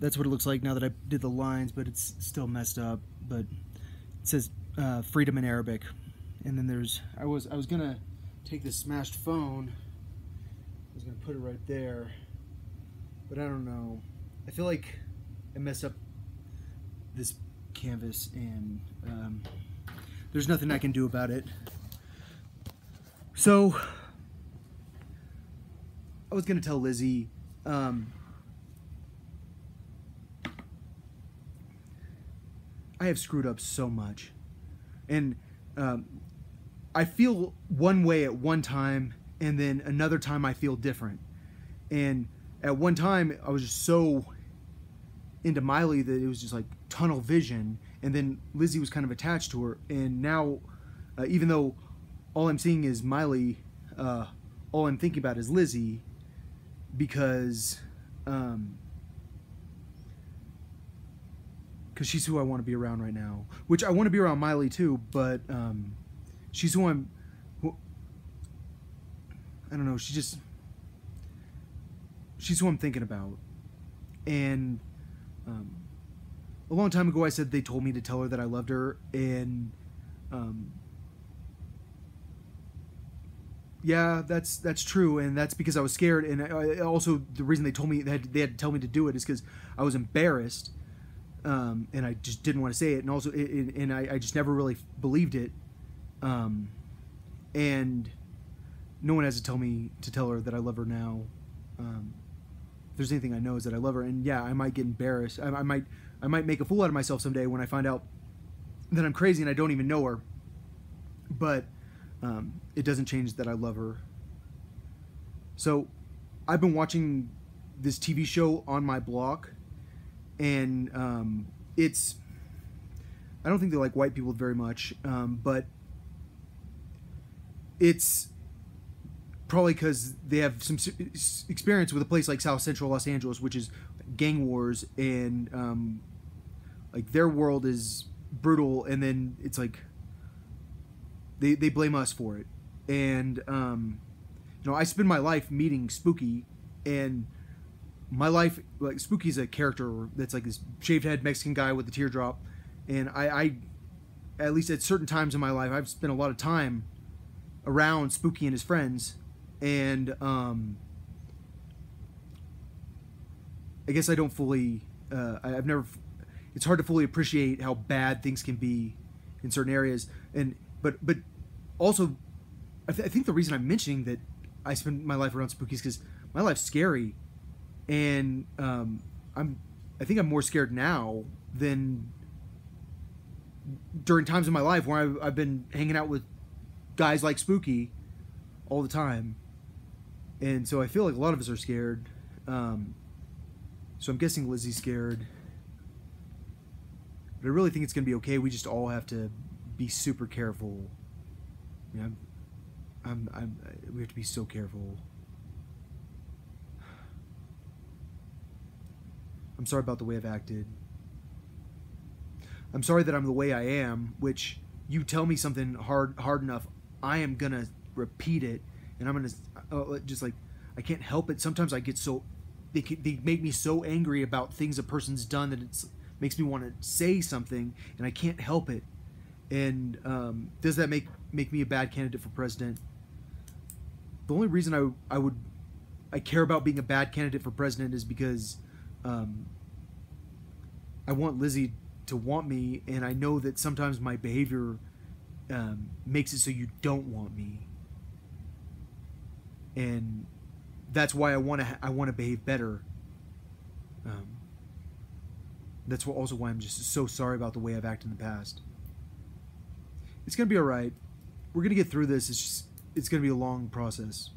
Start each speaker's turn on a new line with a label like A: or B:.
A: that's what it looks like now that I did the lines, but it's still messed up. But it says uh, freedom in Arabic, and then there's I was I was gonna take this smashed phone. I was gonna put it right there, but I don't know. I feel like I messed up this canvas, and um, there's nothing I can do about it. So I was gonna tell Lizzy. Um, I have screwed up so much, and um, I feel one way at one time, and then another time I feel different. And at one time, I was just so into Miley that it was just like tunnel vision, and then Lizzy was kind of attached to her. And now, uh, even though all I'm seeing is Miley, uh, all I'm thinking about is Lizzy, because. Um, because she's who I want to be around right now. Which I want to be around Miley too, but um, she's who I'm. Who, I don't know. She just. She's who I'm thinking about, and um, a long time ago I said they told me to tell her that I loved her, and um, yeah, that's that's true, and that's because I was scared, and I, also the reason they told me they had, they had to tell me to do it is because I was embarrassed um, and I just didn't want to say it, and also, it, and I, I, just never really believed it, um, and no one has to tell me to tell her that I love her now. Um, if there's anything I know is that I love her, and yeah, I might get embarrassed. I, I might, I might make a fool out of myself someday when I find out that I'm crazy and I don't even know her. But um, it doesn't change that I love her. So, I've been watching this TV show on my block and um, it's I don't think they like white people very much, um, but it's probably because they have some experience with a place like South Central Los Angeles, which is gang wars, and um, like their world is brutal, and then it's like they they blame us for it, and um, you know I spend my life meeting Spooky, and my life like Spooky's a character that's like this shaved head Mexican guy with the teardrop, and I, I, at least at certain times in my life, I've spent a lot of time around Spooky and his friends, and um, I guess I don't fully, uh, I, I've never, it's hard to fully appreciate how bad things can be in certain areas, and but but also, I, th- I think the reason I'm mentioning that I spend my life around Spooky is because my life's scary and um, I'm I think I'm more scared now than during times in my life where I've, I've been hanging out with guys like Spooky all the time, and so I feel like a lot of us are scared. Um, so I'm guessing Lizzy's scared, but I really think it's gonna be okay. We just all have to be super careful. Yeah, I'm, I'm, I'm, we have to be so careful. I'm sorry about the way I've acted. I'm sorry that I'm the way I am, which you tell me something hard hard enough, I am gonna repeat it, and I'm gonna uh, just like I can't help it. Sometimes I get so they they make me so angry about things a person's done that it makes me want to say something, and I can't help it. And um, does that make make me a bad candidate for president? The only reason I I would I care about being a bad candidate for president is because um, I want Lizzy to want me, and I know that sometimes my behavior um, makes it so you don't want me, and that's why I want to I want to behave better. Um, that's what also why I'm just so sorry about the way I've acted in the past. It's gonna be all right. We're gonna get through this. It's just it's gonna be a long process.